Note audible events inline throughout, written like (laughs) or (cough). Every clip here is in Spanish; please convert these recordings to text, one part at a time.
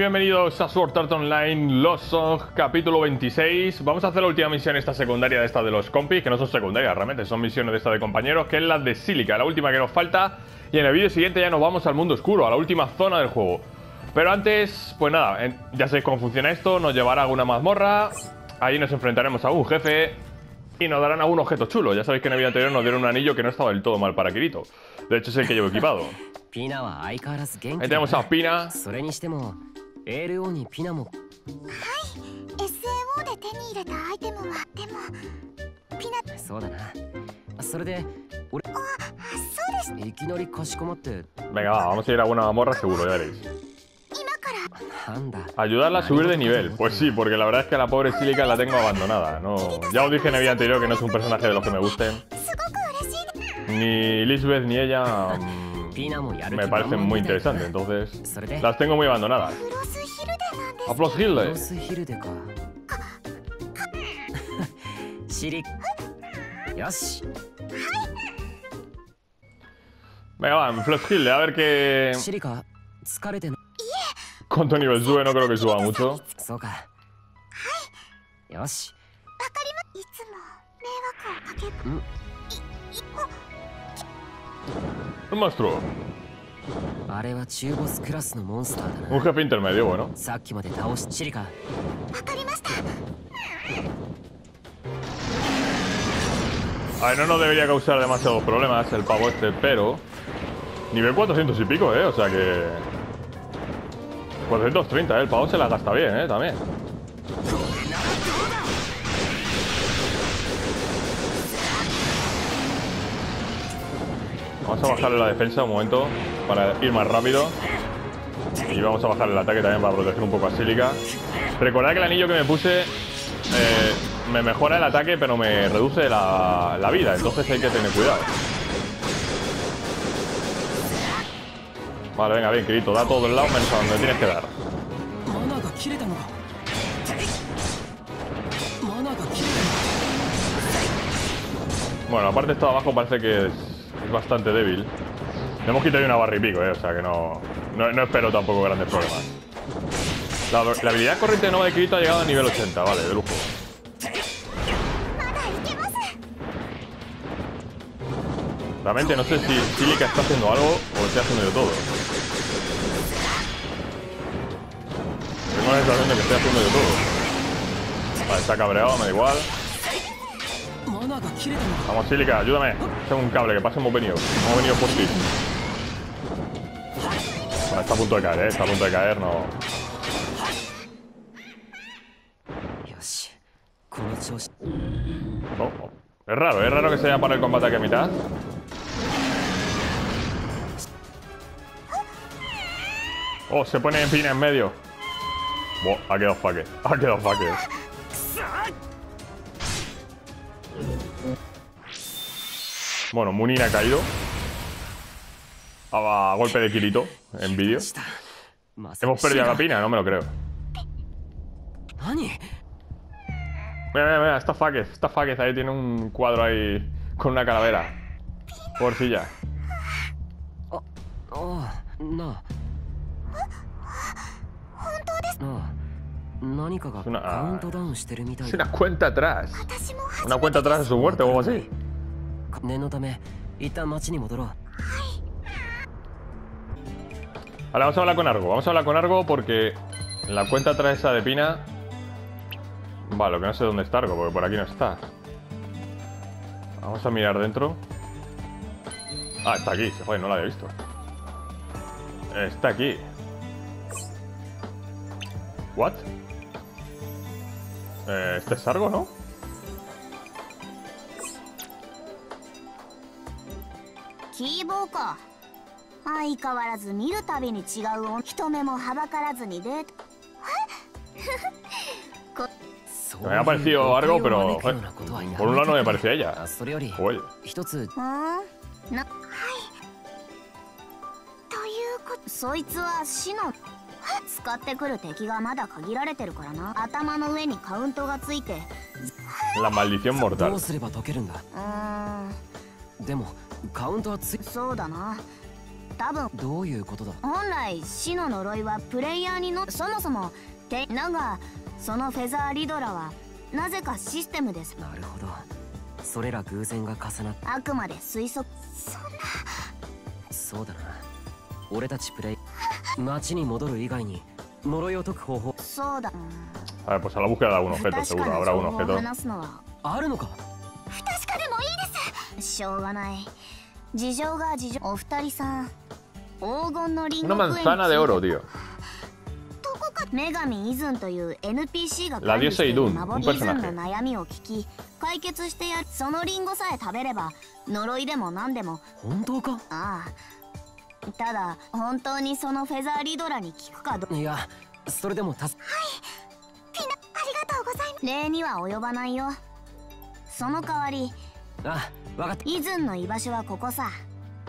bienvenidos a Sword Art Online Los Song, capítulo 26. Vamos a hacer la última misión esta secundaria de esta de los compis, que no son secundarias realmente, son misiones de esta de compañeros, que es la de Sílica, la última que nos falta. Y en el vídeo siguiente ya nos vamos al mundo oscuro, a la última zona del juego. Pero antes, pues nada, ya sabéis cómo funciona esto, nos llevará a alguna mazmorra, ahí nos enfrentaremos a un jefe y nos darán algún objeto chulo. Ya sabéis que en el vídeo anterior nos dieron un anillo que no estaba del todo mal para Kirito. De hecho es el que llevo equipado. (laughs) Ahí tenemos a Pina. それにしても ALO にピナも SAO で手に入れたアイテムはでもピナそうだなそれで俺あそうですいきなりかしこまって Venga, va, vamos a ir a alguna mazmorra seguro, ya veréis 今からなんだ Ayudarla a subir de nivel. Pues sí, porque la verdad es que a la pobre Silica la tengo abandonada. No, ya os dije en el vídeo anterior que no es un personaje de los que me gusten. すごく嬉しい Ni Lisbeth ni ella mm, ピナもやる me parecen muy interesantes, entonces las tengo muy abandonadas. ¡A Frost Hilde! Venga, va, Frost Hilde, a ver qué... ¿Cuánto nivel sube? No creo que suba mucho. Monstruo. Un jefe intermedio, bueno. A ver, no nos debería causar demasiados problemas el pavo este, pero... Nivel 400 y pico, ¿eh? O sea que... 430, ¿eh? El pavo se la gasta bien, ¿eh? También. Vamos a bajarle la defensa un momento para ir más rápido. Y vamos a bajar el ataque también para proteger un poco a Silica. Recordad que el anillo que me puse eh, me mejora el ataque, pero me reduce la, vida. Entonces hay que tener cuidado. Vale, venga, bien, Kirito. Da todo el lado menos a donde tienes que dar. Bueno, aparte esto de abajo parece que es es bastante débil. Le hemos quitado una barra y pico, eh. O sea que no, no, espero tampoco grandes problemas. La, habilidad corriente no de Kirito ha llegado a nivel 80, vale, de lujo. Realmente no sé si Silica está haciendo algo o está haciendo de todo. Tengo la sensación de que estoy haciendo de todo. Vale, está cabreado, me da igual. Vamos, Silica, ayúdame. Echame un cable, que pase hemos venido. Hemos venido por ti. Está a punto de caer, ¿eh? Está a punto de caer, no... Oh. oh. Es raro, es raro que se haya parado el combate aquí a mitad. Oh, se pone en pina en medio. Buah, ha quedado faque. Ha quedado faque. Bueno, Munin ha caído. A golpe de Kirito en vídeo. Hemos perdido la pina, no me lo creo. Mira, mira, mira, esta Fakez, esta Fakez ahí tiene un cuadro ahí con una calavera. Porcilla. No. Es una, ah, es una cuenta atrás. Una cuenta atrás de su muerte o algo así. 念のため一旦町に戻ろう Ahora vamos a hablar con Argo. Vamos a hablar con Argo porque en la cuenta atrás esa de Pina. Vale, lo que no sé dónde está Argo, porque por aquí no está. Vamos a mirar dentro. Ah, está aquí. Joder, no la había visto. Está aquí. ¿What? Eh, este es Argo, ¿no? キーボーか相変わらず見るたびに違う音人目もはばからずにでそ (laughs) う Me ha parecido algo, pero 誤解を招くようなことはやめて por un lado no me parecía ella. あそれより Oye, 一つ。うん？なはい。ということそいつは死の使ってくる敵がまだ限られてるからな。頭の上にカウントがついて。La maldición ど.うすれば解けるんだうーん。でもカウントはついそうだな。多分。どういうことだ？本来死の呪いはプレイヤーにのそもそもてだがそのフェザーリドラはなぜかシステムです。なるほど。それら偶然が重なっあくまで推測。そんな。そうだな。俺たちプレイ (laughs) 街に戻る以外に呪いを解く方法。そうだ。A ver, pues a la búsqueda de algún 不 objeto, 確 seguro. Habrá 情 un objeto. 話すのは。あるのか？しょうがない。事情が事情。お二人さん黄金のリンゴ Una manzana de oro, tío. どこか女神イズンという NPC が La 管理 diosa している Idun, 幻 un イズンの.悩みを聞き解決してやるそのリンゴさえ食べれば呪いでも何でも。本当か？ああ。ただ本当にそのフェザーリドラに効くかどいやそれでも助ピナありがとうございます。礼には及ばないよ。その代わり あわかったイズンの居場所はここさ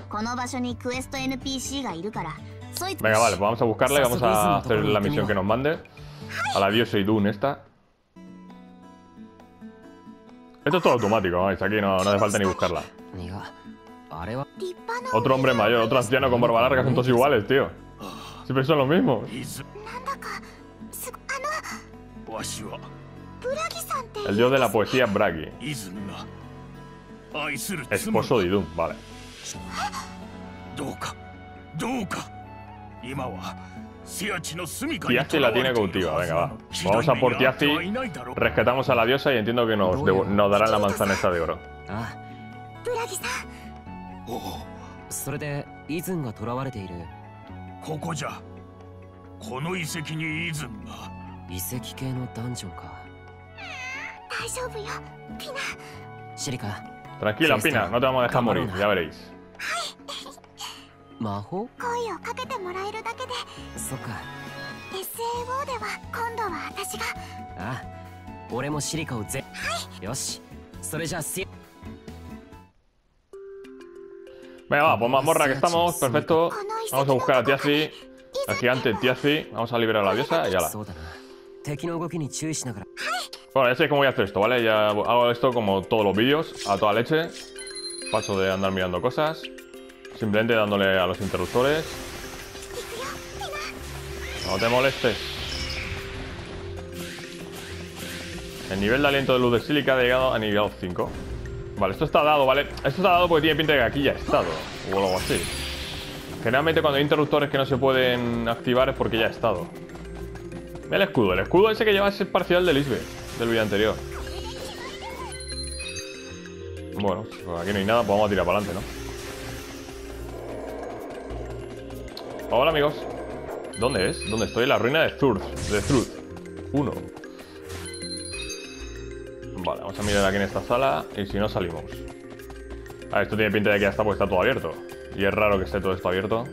この場所にクエスト NPC がいるからそいつ Venga, vale, pues vamos a buscarla y vamos a hacer la misión que nos mande. A la diosa Idun esta. Esto es todo automático, ¿veis? Aquí no, no hace falta ni buscarla. いやあれは立派な Otro hombre mayor, otro anciano con barba larga, son todos iguales, tío. Siempre son los mismos. イズなんだかすあわしはのブラギさんって El dios de la poesía Bragi. Esposo de Idun, vale. どうかどうか今はセアチの住処 Tiazi la tiene cautiva, venga, va. Vamos a por Tiazi. Rescatamos a la diosa y entiendo que nos, nos darán la manzana esta de oro. それでイズンが囚われているここじゃこの遺跡にイズムが遺跡系のダンジョンか大丈夫よピナシリカ Tranquila, Pina, no te vamos a dejar morir, ya veréis. Venga, va, pues mazmorra que estamos, perfecto. Vamos a buscar a Tiazi, al gigante Tiazi. Vamos a liberar a la diosa y ala. Bueno, ya sé cómo voy a hacer esto, ¿vale? Ya hago esto como todos los vídeos, a toda leche. Paso de andar mirando cosas. Simplemente dándole a los interruptores. No te molestes. El nivel de aliento de luz de sílica ha llegado a nivel 5. Vale, esto está dado, ¿vale? Esto está dado porque tiene pinta de que aquí ya ha estado. O algo así. Generalmente cuando hay interruptores que no se pueden activar es porque ya ha estado. El escudo. El escudo ese que lleva es parcial de Lisbeth del vídeo anterior. Bueno, pues aquí no hay nada, pues vamos a tirar para adelante, ¿no? Hola, amigos. ¿Dónde es? ¿Dónde estoy? La ruina de Thurth. De Thruth. Uno. Vale, vamos a mirar aquí en esta sala y si no salimos. A ver, esto tiene pinta de que ya está, pues está todo abierto. Y es raro que esté todo esto abierto.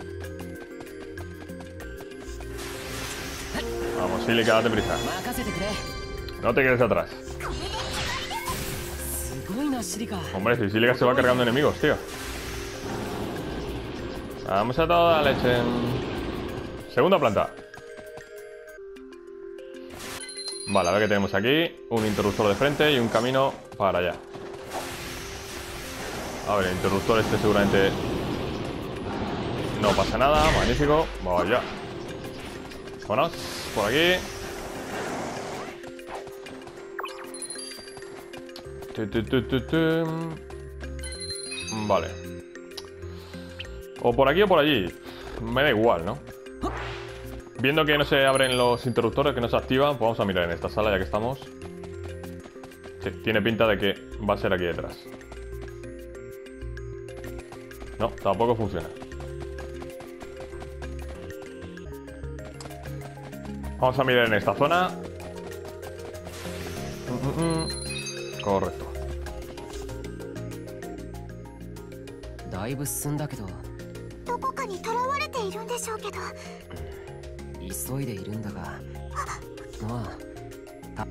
Vamos, Silica, date prisa. No te quedes atrás. Hombre, Sicilica se va cargando enemigos, tío. Vamos a toda la leche. Segunda planta. Vale, a ver qué tenemos aquí. Un interruptor de frente y un camino para allá. A ver, el interruptor este seguramente no pasa nada. Magnífico. vamos Vaya. Vámonos por aquí. Vale. O por aquí o por allí. Me da igual, ¿no? Viendo que no se abren los interruptores, que no se activan, pues vamos a mirar en esta sala ya que estamos. Sí, tiene pinta de que va a ser aquí detrás. No, tampoco funciona. Vamos a mirar en esta zona. Mm, mm, mm. Correcto. だいぶ進んだけどどこかに囚われているんでしょうけど急いでいるんだがああた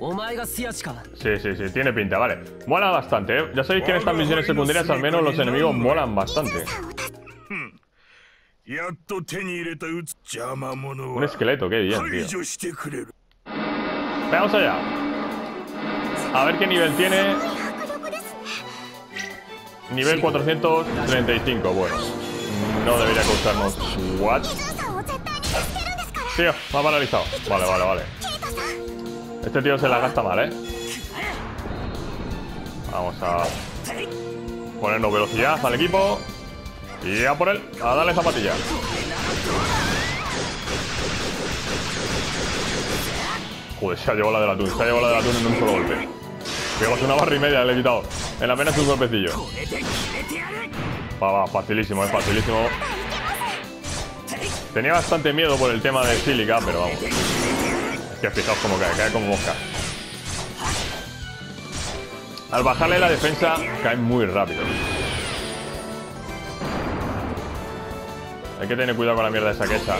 お前がシアチか Sí, sí, sí, tiene pinta, vale. Mola bastante, ¿eh? Ya sabéis que en estas misiones secundarias al menos los enemigos molan bastante. さんを助やっと手に入れたうつ邪魔者 Un は esqueleto, qué bien, 排 tío. 除してくれる Veamos allá. A ver qué nivel tiene. Nivel 435, bueno. No debería costarnos. ¿What? Tío, me ha paralizado. Vale, vale, vale. Este tío se la gasta mal, ¿eh? Vamos a ponernos velocidad al equipo. Y a por él. A darle zapatilla. Joder, se ha llevado la del atún. Se ha llevado la del atún en un solo golpe. Pegamos una barra y media, le he quitado. En apenas un golpecillo. Va, va, facilísimo, es facilísimo. Tenía bastante miedo por el tema de Silica, pero vamos. Es que fijaos cómo cae, cae como mosca. Al bajarle la defensa, cae muy rápido. Hay que tener cuidado con la mierda esa que echa.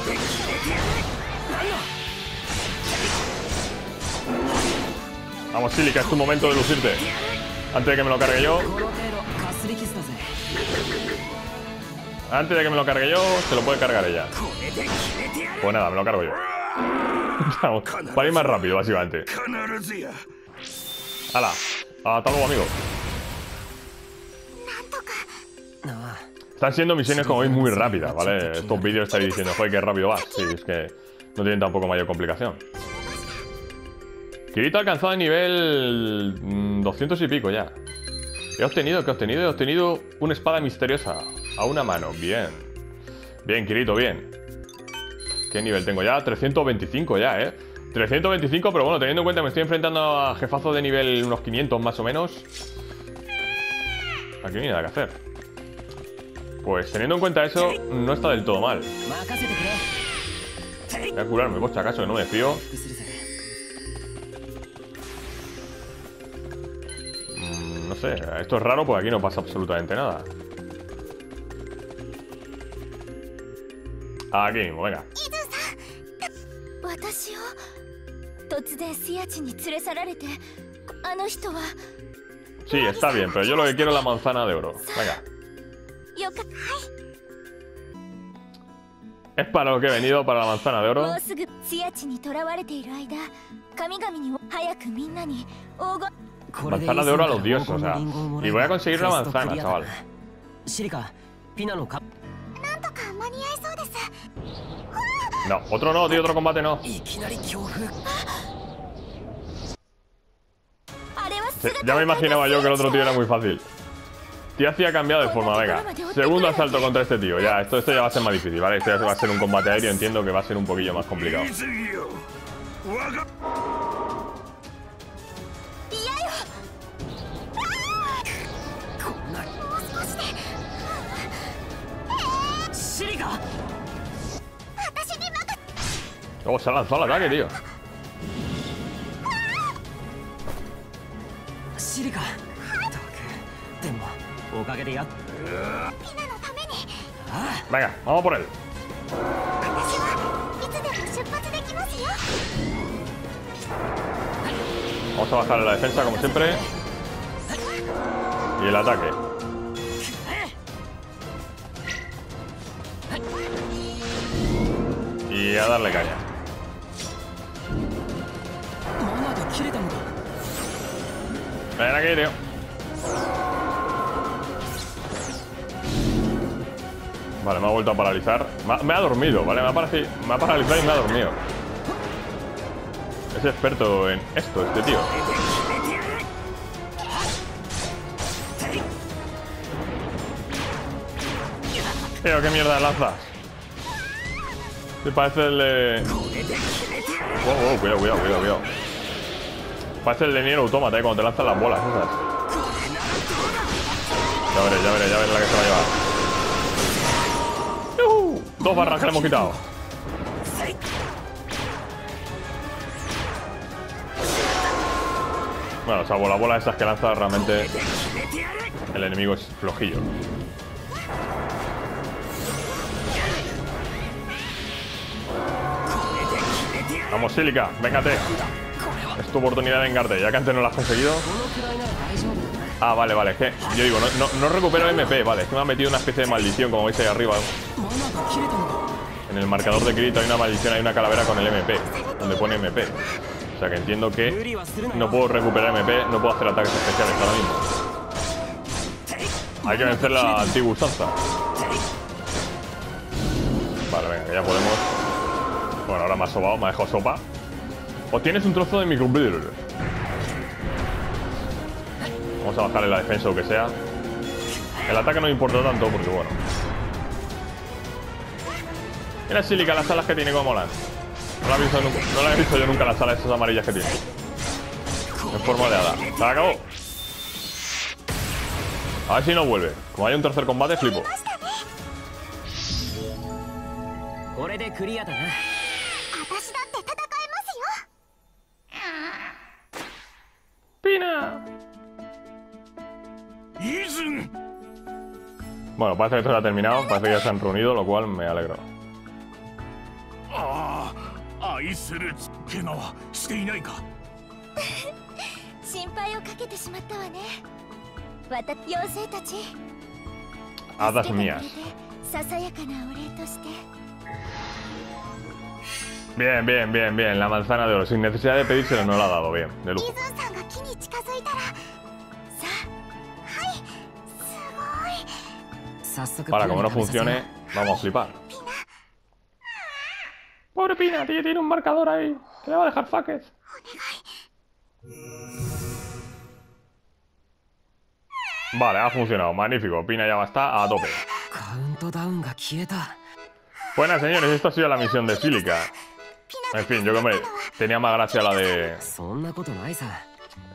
Vamos, Silica, es tu momento de lucirte. Antes de que me lo cargue yo. Antes de que me lo cargue yo, se lo puede cargar ella. Pues nada, me lo cargo yo. (laughs) Vamos, para ir más rápido, básicamente. ¡Hala! ¡Hasta luego, amigo! Están siendo misiones, como veis, muy rápidas, ¿vale? Estos vídeos estáis diciendo, joder, qué rápido va. Sí, es que no tienen tampoco mayor complicación. Kirito ha alcanzado el nivel mm, 200 y pico ya. He obtenido, que he obtenido? He obtenido una espada misteriosa a una mano. Bien. Bien, Kirito, bien. ¿Qué nivel tengo ya? 325 ya, ¿eh? 325, pero bueno, teniendo en cuenta que me estoy enfrentando a jefazos de nivel unos 500 más o menos. Aquí no hay nada que hacer. Pues teniendo en cuenta eso, no está del todo mal. Voy a curarme, por si acaso, que no me fío. Esto es raro porque aquí no pasa absolutamente nada. Ah, aquí venga. Sí, está bien, pero yo lo que quiero es la manzana de oro. Venga. Es para lo que he venido, para la manzana de oro. Manzana de oro a los dioses, o sea. Y voy a conseguir una manzana, chaval. No, otro no, tío, otro combate no. Ya me imaginaba yo que el otro tío era muy fácil. Tío hacía cambiado de forma, venga. Segundo asalto contra este tío. Ya, esto, esto ya va a ser más difícil, ¿vale? Esto ya va a ser un combate aéreo, entiendo que va a ser un poquillo más complicado. Oh, se ha lanzado al ataque, tío. シリカったくでもおかげでやっ Venga, vamos por él. Vamos a bajar la defensa, como siempre. Y el ataque. Y a darle caña. Ven aquí, tío. Vale, me ha vuelto a paralizar. Me ha, dormido, ¿vale? Me ha paralizado y me ha dormido. Es experto en esto, este tío. Tío, ¿qué mierda lanzas? Me parece el de... Wow, cuidado, cuidado, cuidado, cuidado. Parece el de Nier Automata, ¿eh? Cuando te lanzan las bolas esas. Ya veré, ya veré, ya veré la que se va a llevar. ¡Yujú! Dos barras que le hemos quitado. Bueno, salvo la bola esas que lanza, realmente el enemigo es flojillo. Vamos, Silica, véngate. Es tu oportunidad de vengarte, ya que antes no la has conseguido. Ah, vale, vale, es que yo digo, no, no, no recupero MP, vale, es que me ha metido una especie de maldición, como veis ahí arriba. En el marcador de Kirito hay una maldición, hay una calavera con el MP, donde pone MP sea que entiendo que no puedo recuperar MP, no puedo hacer ataques especiales ahora mismo. Hay que vencer la antigua usanza. Vale, venga, ya podemos. Bueno, ahora me ha sobado, me ha dejado sopa. Obtienes un trozo de microblur. Vamos a bajarle la defensa o que sea. El ataque no importa tanto porque, bueno. Mira, Silica, las alas que tiene como molan. No la, he visto, no la he visto yo nunca las alas esas amarillas que tiene. En forma de hada. ¡Se acabó! A ver si no vuelve. Como hay un tercer combate, flipo. ¡Pina! Bueno, parece que esto se ha terminado. Parece que ya se han reunido, lo cual me alegro. ああ愛する怪我はしていないか心配をかけてしまったわねわた妖精たちてくれ mías. てささやかなお礼として Bien, bien, bien, bien. La manzana de oro. Sin necesidad de pedírselo, no la ha dado. Bien, de イ lujo. ズンさんが木に近づいたらさあはいす早速 Para, ピ como ナ no funcione, vamos a flipar. Tiene un marcador ahí. Que le va a dejar faques. Vale, ha funcionado. Magnífico. Pina ya va está a tope. buenas señores, esto ha sido la misión de Silica. En fin, yo que hombre, tenía más gracia la de...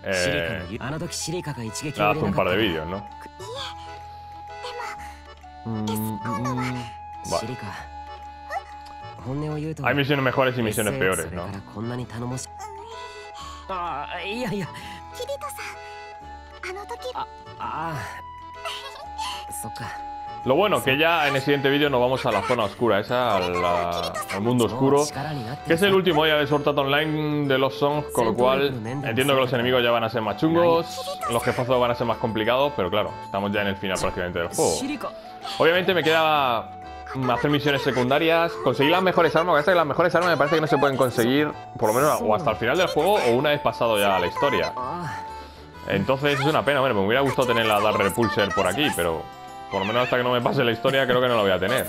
Eh, hace un par de vídeos, ¿no? Mm, mm, vale. Hay misiones mejores y misiones peores, ¿no? Lo bueno, que ya en el siguiente vídeo nos vamos a la zona oscura, esa al mundo oscuro, que es el último día de Sword Art Online de los Songs, con lo cual entiendo que los enemigos ya van a ser más chungos, los jefazos van a ser más complicados, pero claro, estamos ya en el final prácticamente del juego. Obviamente me queda hacer misiones secundarias, conseguir las mejores armas, porque hasta que las mejores armas me parece que no se pueden conseguir, por lo menos o hasta el final del juego o una vez pasado ya la historia. Entonces es una pena, bueno, me hubiera gustado tener la Dark Repulser por aquí, pero por lo menos hasta que no me pase la historia creo que no la voy a tener.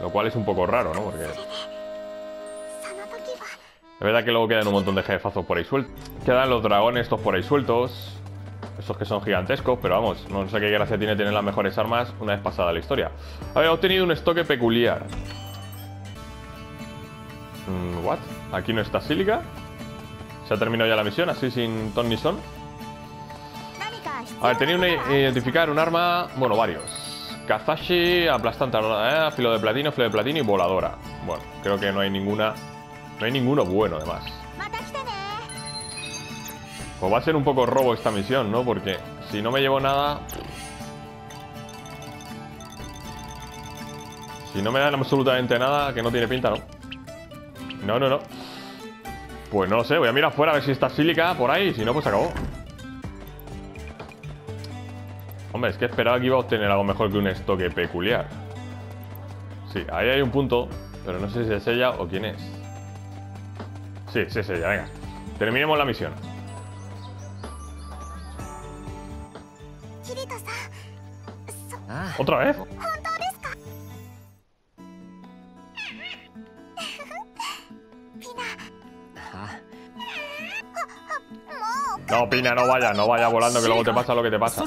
Lo cual es un poco raro, ¿no? Porque... Es verdad que luego quedan un montón de jefazos por ahí sueltos. Quedan los dragones estos por ahí sueltos estos que son gigantescos, pero vamos, no sé qué gracia tiene tener las mejores armas una vez pasada la historia. A ver, he obtenido un estoque peculiar. Mm, ¿What? ¿Aquí no está sílica? ¿Se ha terminado ya la misión así sin ton ni son? A ver, tenía una, identificar un arma... Bueno, varios. Kazashi, aplastante, eh, filo de platino, filo de platino y voladora. Bueno, creo que no hay ninguna... No hay ninguno bueno, además. Pues va a ser un poco robo esta misión, ¿no? Porque si no me llevo nada... Si no me dan absolutamente nada, que no tiene pinta, ¿no? No, no, no. Pues no lo sé, voy a mirar afuera a ver si está sílica por ahí. Si no, pues se acabó. Hombre, es que esperaba que iba a obtener algo mejor que un estoque peculiar. Sí, ahí hay un punto, pero no sé si es ella o quién es. Sí, sí, es ella, venga. Terminemos la misión. ¿Otra vez? No, Pina, no vaya, no vaya volando, que luego te pasa lo que te pasa.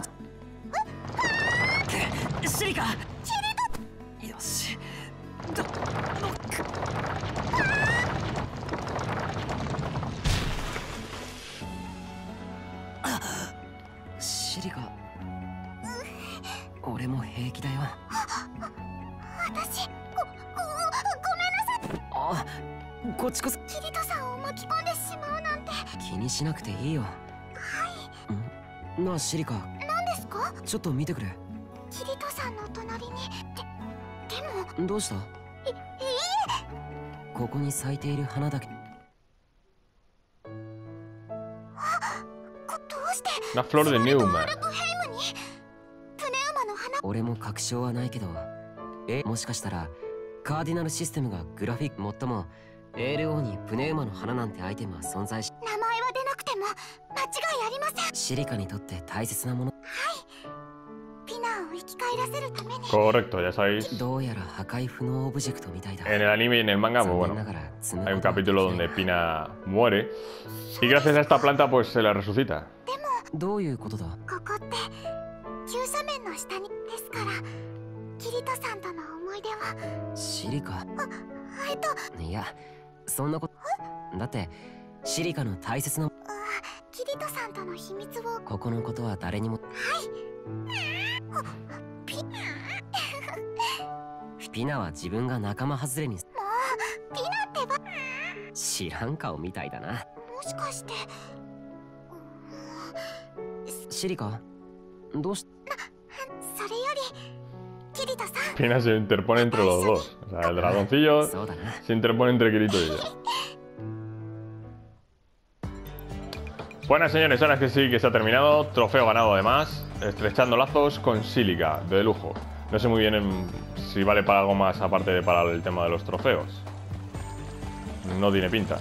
俺も平気だよ。私ごごごめんなさい。あこっちこそ。キリトさんを巻き込んでしまうなんて。気にしなくていいよ。ん？なあシリカ。何ですか？ちょっと見てくれ。キリトさんの隣に。ででも。どうした？ここに咲いている花だけ。こどうして？Una flor de Newman. 俺も確証はないけどえ？もしかしたらカーディナルシステムがグラフィックもっとも ALO にプネウマの花なんてアイテムは存在し名前は出なくても間違いありません。シリカにとって大切なもの。生き返らせるために。Correcto, ya sabéis. どうやら破壊不能オブジェクトみたいだ。En el anime y en el manga, pues 残念な bueno, muere. Y gracias a esta planta, pues se la resucita. どういうことだ？ここって急斜面の下にですからキリトさんとの思い出は。シリカ？えっと。いやそんなことだってシリカの大切なキリトさんとの秘密を。ここのことは誰にもピピナは自分が仲間外れに。ピナってば。知らん顔みたいだな。もしかして。シリカどうし Pina se interpone entre los dos. O sea, el dragoncillo se interpone entre Kirito y ella. Buenas señores, ahora es que sí que se ha terminado. Trofeo ganado además. Estrechando lazos con sílica, de lujo. No sé muy bien si vale para algo más aparte de para el tema de los trofeos. No tiene pinta.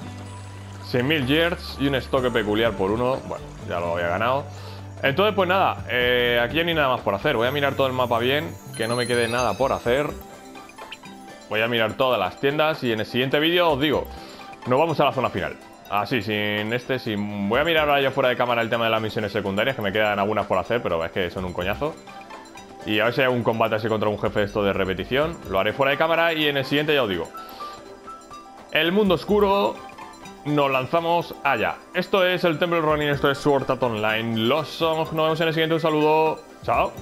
100.000 yards y un estoque peculiar por uno. Bueno, ya lo había ganado. Entonces, pues nada, eh, aquí ya ni nada más por hacer. Voy a mirar todo el mapa bien, que no me quede nada por hacer. Voy a mirar todas las tiendas y en el siguiente vídeo os digo, nos vamos a la zona final. Así, sin este, sin... Voy a mirar ahora ya fuera de cámara el tema de las misiones secundarias, que me quedan algunas por hacer, pero es que son un coñazo. Y a ver si hay un combate así contra un jefe de esto de repetición. Lo haré fuera de cámara y en el siguiente ya os digo. El mundo oscuro, nos lanzamos allá. Esto es el Temple Running, esto es Sword Art Online. Los Song, nos vemos en el siguiente, un saludo. Chao.